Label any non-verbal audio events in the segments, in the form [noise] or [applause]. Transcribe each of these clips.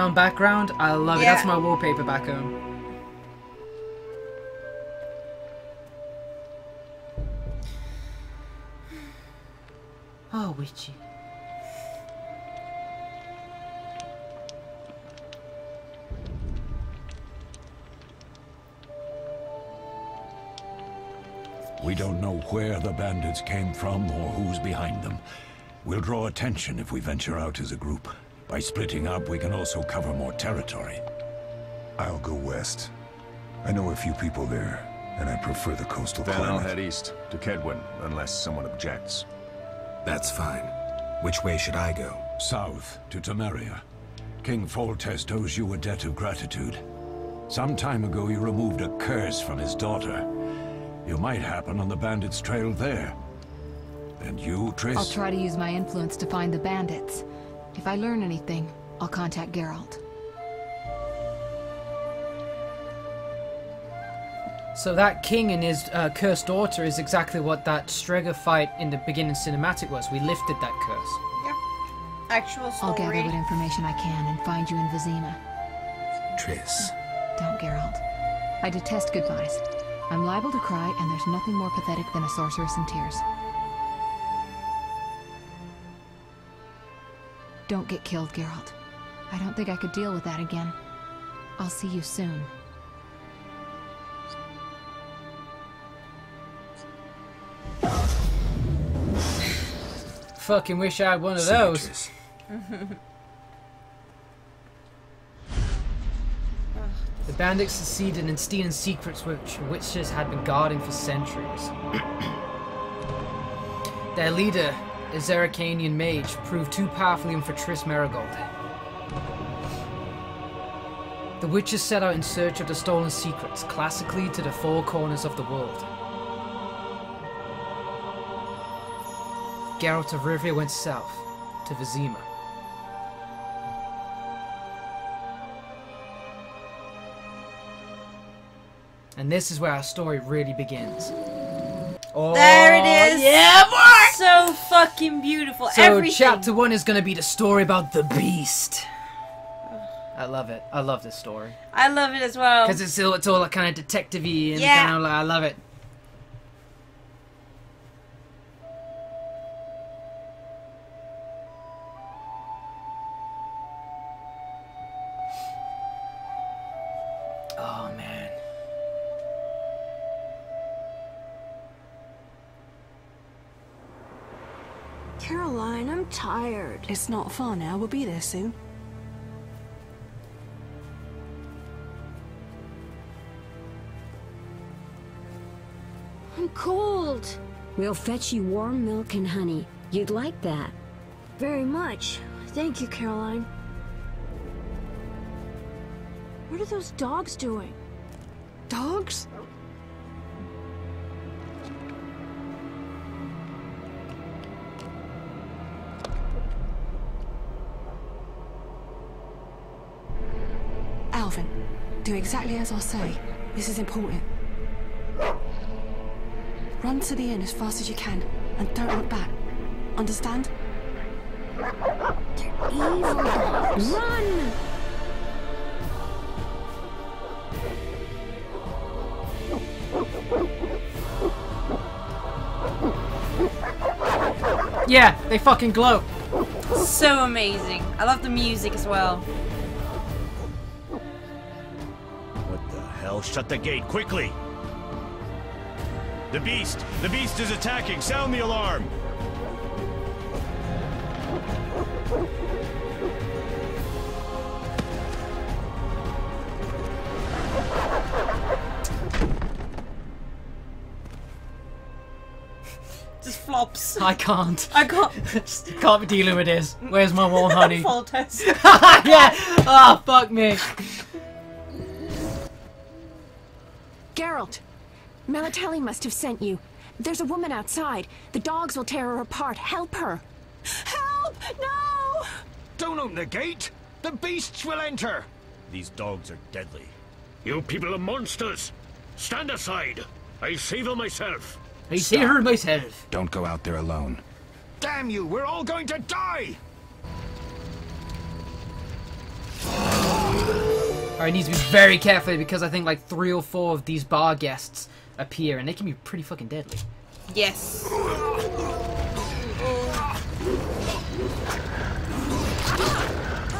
brown background. I love it. That's my wallpaper back home. [sighs] Oh, witchy. We don't know where the bandits came from or who's behind them. We'll draw attention if we venture out as a group. By splitting up, we can also cover more territory. I'll go west. I know a few people there, and I prefer the coastal Then I'll head east to Kaedwen, unless someone objects. That's fine. Which way should I go? South to Temeria. King Foltest owes you a debt of gratitude. Some time ago, you removed a curse from his daughter. You might happen on the bandits' trail there. And you, Triss? I'll try to use my influence to find the bandits. If I learn anything, I'll contact Geralt. So that king and his uh, cursed daughter is exactly what that Striga fight in the beginning cinematic was. We lifted that curse. Yep. Actual I'll gather what information I can and find you in Vizima. Triss. Don't, Geralt. I detest goodbyes. I'm liable to cry, and there's nothing more pathetic than a sorceress in tears. Don't get killed, Geralt. I don't think I could deal with that again. I'll see you soon. Fucking wish I had one of those. [laughs] The bandits succeeded in stealing secrets which witches had been guarding for centuries. [clears throat] Their leader, a Zerrikanian mage, proved too powerful even for Triss Merigold. The witches set out in search of the stolen secrets, classically to the four corners of the world. Geralt of Rivia went south, to Vizima. And this is where our story really begins. Oh, There it oh, is. Yeah, boy! So fucking beautiful. So Everything. chapter one is gonna be the story about the beast. I love it. I love this story I love it as well. because it's all it's all like kind of detective-y and Yeah. kind of like, I love it. It's not far now. We'll be there soon. I'm cold. We'll fetch you warm milk and honey. You'd like that. Very much. Thank you, Caroline. What are those dogs doing? Dogs? Alvin, do exactly as I say. This is important. Run to the inn as fast as you can, and don't look back. Understand? Evil. Run! Yeah, they fucking glow. So amazing. I love the music as well. What? Shut the gate, quickly! The beast! The beast is attacking! Sound the alarm! [laughs] Just flops. I can't. I can't. [laughs] can't be dealing with this. Where's my warm [laughs] honey? Full test. yeah. Oh fuck me. Geralt! Melitele must have sent you. There's a woman outside. The dogs will tear her apart. Help her. Help! No! Don't open the gate! The beasts will enter! These dogs are deadly. You people are monsters! Stand aside! I'll save her myself! I save her myself. Don't go out there alone. Damn you! We're all going to die! I need to be very careful because I think like three or four of these barghests appear and they can be pretty fucking deadly. Yes.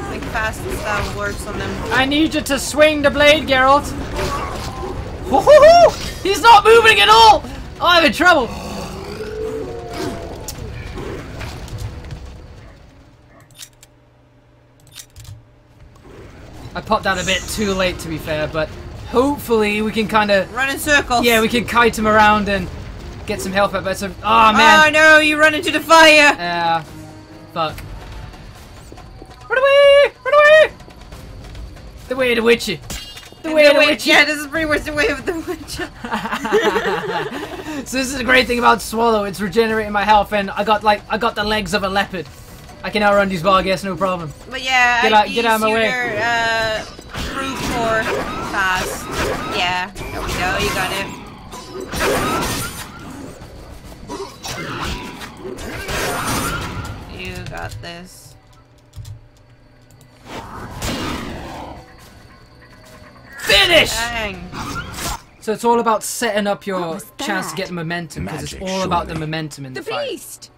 Like fast works on them. I need you to swing the blade, Geralt. Woohoo! He's not moving at all! Oh, I'm in trouble. Popped out a bit too late, to be fair, but hopefully we can kind of run in circles. Yeah, we can kite him around and get some health back. But some, oh man! Oh no, you run into the fire! Yeah. fuck. Run away! Run away! The way to witchy. The way The to witch- witchy. Yeah, this is pretty much the way of the witch. [laughs] so this is the great thing about Swallow. It's regenerating my health, and I got like I got the legs of a leopard. I can outrun these barghests, no problem. But yeah, Get I out- get out of my way. Uh, brute force fast. Yeah, there we go. You got it. You got this. Finish! Dang. So it's all about setting up your chance to get the momentum because it's all about the momentum in the, The fight. beast!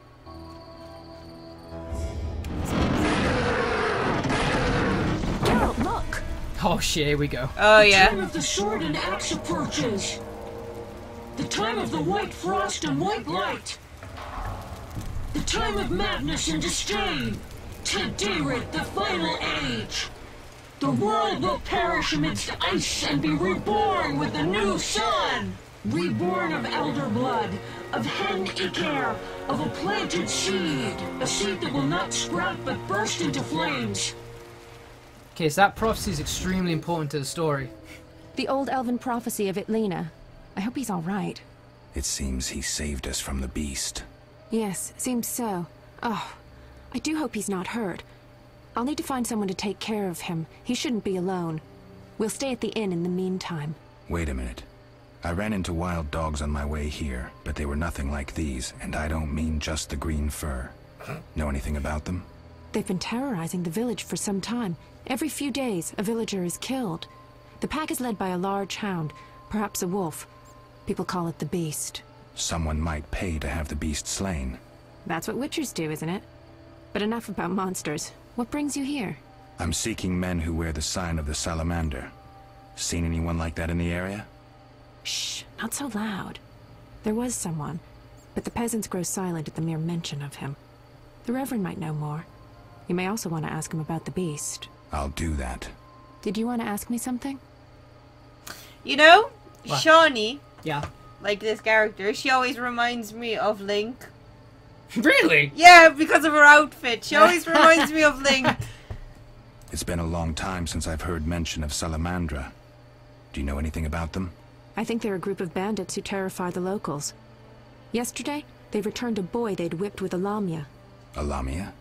Oh shit, here we go. Oh yeah. The Time of the sword and axe approaches. The time of the white frost and white light. The time of madness and disdain. Tedd Deireadh, the final age. The world will perish amidst ice and be reborn with the new sun. Reborn of elder blood, of Hen Ichaer, of a planted seed. A seed that will not sprout but burst into flames. Okay, so that prophecy is extremely important to the story. The old elven prophecy of Ithlinne. I hope he's alright. It seems he saved us from the beast. Yes, seems so. Oh, I do hope he's not hurt. I'll need to find someone to take care of him. He shouldn't be alone. We'll stay at the inn in the meantime. Wait a minute. I ran into wild dogs on my way here, but they were nothing like these, and I don't mean just the green fur. Know anything about them? They've been terrorizing the village for some time. Every few days, a villager is killed. The pack is led by a large hound, perhaps a wolf. People call it the Beast. Someone might pay to have the beast slain. That's what witchers do, isn't it? But enough about monsters. What brings you here? I'm seeking men who wear the sign of the salamander. Seen anyone like that in the area? Shh, not so loud. There was someone, but the peasants grow silent at the mere mention of him. The Reverend might know more. You may also want to ask him about the beast. I'll do that. Did you want to ask me something? You know, What? Shani, Yeah. like this character, she always reminds me of Link. [laughs] Really? Yeah, because of her outfit. She always [laughs] reminds me of Link. [laughs] It's been a long time since I've heard mention of Salamandra. Do you know anything about them? I think they're a group of bandits who terrify the locals. Yesterday, they returned a boy they'd whipped with a lamia, A lamia?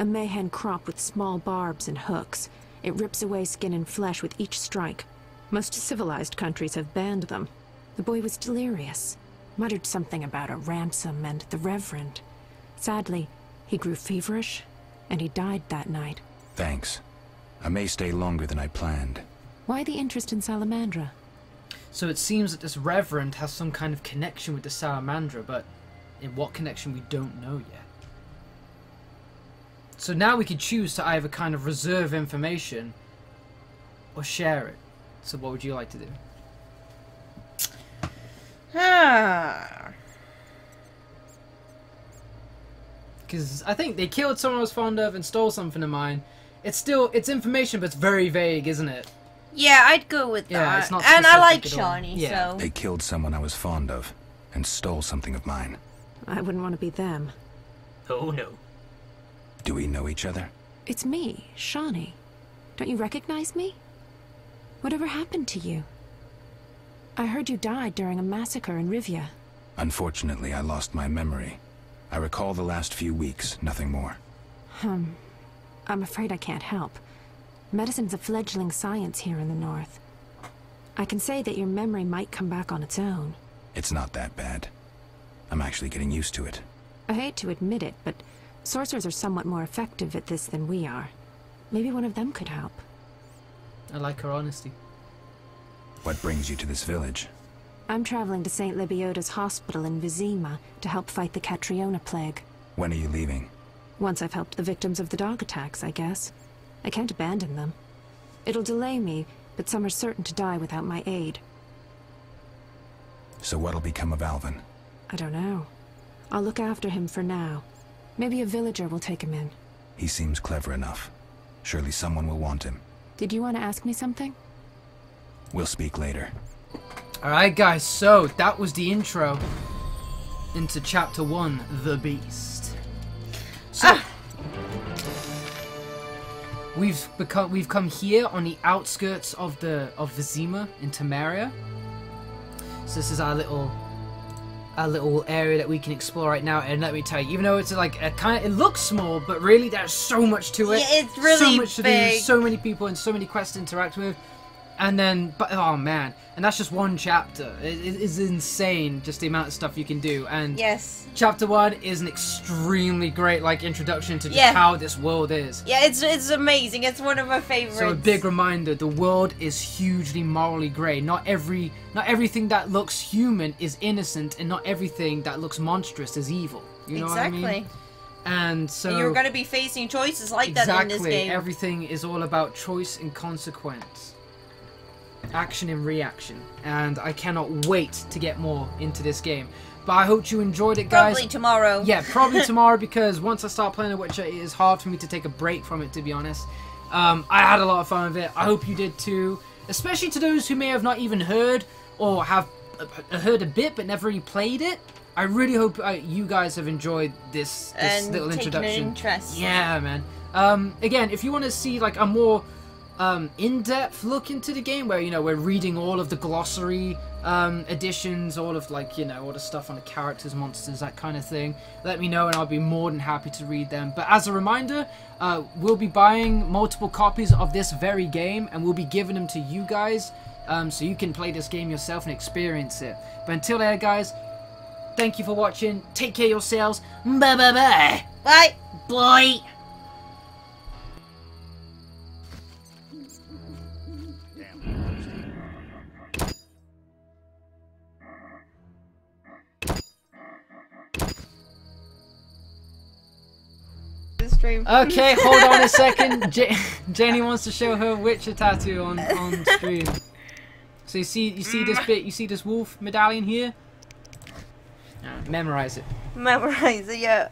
A mayhen crop with small barbs and hooks. It rips away skin and flesh with each strike. Most civilized countries have banned them. The boy was delirious, muttered something about a ransom and the Reverend. Sadly, he grew feverish, and he died that night. Thanks. I may stay longer than I planned. Why the interest in Salamandra? So it seems that this Reverend has some kind of connection with the Salamandra, but in what connection we don't know yet. So now we can choose to either kind of reserve information or share it. So what would you like to do? Ah. [sighs] Because I think they killed someone I was fond of and stole something of mine. It's still it's information, but it's very vague, isn't it? Yeah, I'd go with that. Yeah, that. it's not and I like specific at all. Shani, Yeah. so. They killed someone I was fond of and stole something of mine. I wouldn't want to be them. Oh no. Do we know each other? It's me, Shani. Don't you recognize me? Whatever happened to you? I heard you died during a massacre in Rivia. Unfortunately, I lost my memory. I recall the last few weeks, nothing more. Hmm. I'm afraid I can't help. Medicine's a fledgling science here in the North. I can say that your memory might come back on its own. It's not that bad. I'm actually getting used to it. I hate to admit it, but sorcerers are somewhat more effective at this than we are. Maybe one of them could help. I like her honesty. What brings you to this village? I'm traveling to St. Lebioda's hospital in Vizima to help fight the Catriona plague. When are you leaving? Once I've helped the victims of the dog attacks, I guess. I can't abandon them. It'll delay me, but some are certain to die without my aid. So what'll become of Alvin? I don't know. I'll look after him for now. Maybe a villager will take him in. He seems clever enough. Surely someone will want him. Did you want to ask me something? We'll speak later. Alright, guys, so that was the intro into chapter one The Beast. So. Ah. We've become we've come here on the outskirts of the of Vizima in Temeria. So this is our little our little area that we can explore right now. And let me tell you, even though it's like a kind of it looks small, but really there's so much to it. Yeah, it's really so much to big. do, so many people and so many quests to interact with. And then, but oh man, and that's just one chapter. It, is insane, just the amount of stuff you can do. And Yes. chapter one is an extremely great like introduction to just Yeah. how this world is. Yeah, it's it's amazing. It's one of my favorites. So a big reminder: the world is hugely morally grey. Not every, not everything that looks human is innocent, and not everything that looks monstrous is evil. You know exactly. what I mean? And so And you're going to be facing choices like exactly, that in this game. everything is all about choice and consequence, action and reaction. And I cannot wait to get more into this game. But I hope you enjoyed it, guys. Probably tomorrow. Yeah, probably [laughs] tomorrow because once I start playing The Witcher, it is hard for me to take a break from it, to be honest. Um, I had a lot of fun with it. I hope you did too. Especially to those who may have not even heard or have heard a bit but never really played it. I really hope uh, you guys have enjoyed this, this And little introduction. interest. Yeah, man. Um, again, if you want to see like a more um, in-depth look into the game, where you know we're reading all of the glossary um, editions, all of like you know all the stuff on the characters, monsters, that kind of thing, let me know, and I'll be more than happy to read them. But as a reminder, uh, we'll be buying multiple copies of this very game, and we'll be giving them to you guys, um, so you can play this game yourself and experience it. But until then, guys, thank you for watching. Take care yourselves. Bye bye bye. Bye. Bye. Stream. Okay, [laughs] hold on a second. J- Jenny wants to show her Witcher tattoo on on stream. So you see, you see this bit, you see this wolf medallion here. Memorize it. Memorize it, yeah.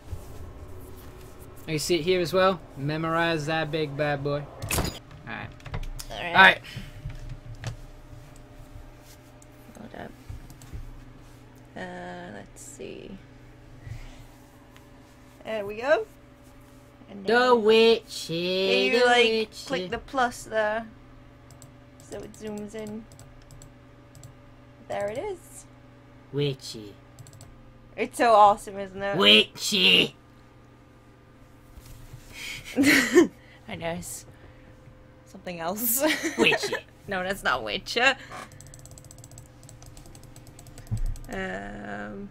Oh, you see it here as well. Memorize that big bad boy. All right. Alright. All right. Hold up. Uh, let's see. There we go. The. Can you like Witcher. click the plus there, so it zooms in. There it is. Witchy. It's so awesome, isn't it? Witchy. [laughs] I know. It's something else. Witchy. [laughs] no, that's not Witcher. Um.